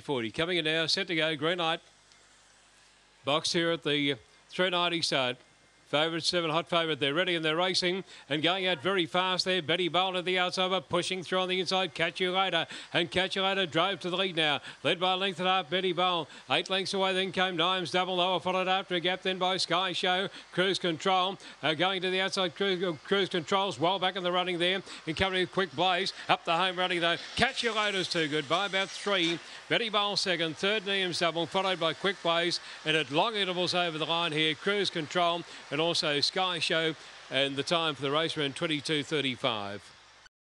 340. Coming in now, set to go, green light. Box here at the 390 start. Favourite seven, hot favourite. They're ready and they're racing and going out very fast there. Betty Bowl at the outside, but pushing through on the inside. Catch you later. And Catch you later drove to the lead now. Led by a length and a half, Betty Bowl. Eight lengths away, then came Nimes Double Lower, followed after a gap then by Sky Show. Cruise Control uh, going to the outside. Cruise, uh, Cruise Control's well back in the running there. In company with Quick Blaze. Up the home running though. Catch you later's too good by about three. Betty Bowl second. Third, Nimes Double, followed by Quick Blaze. And at long intervals over the line here, Cruise Control and also Sky Show. And the time for the race around 22.35.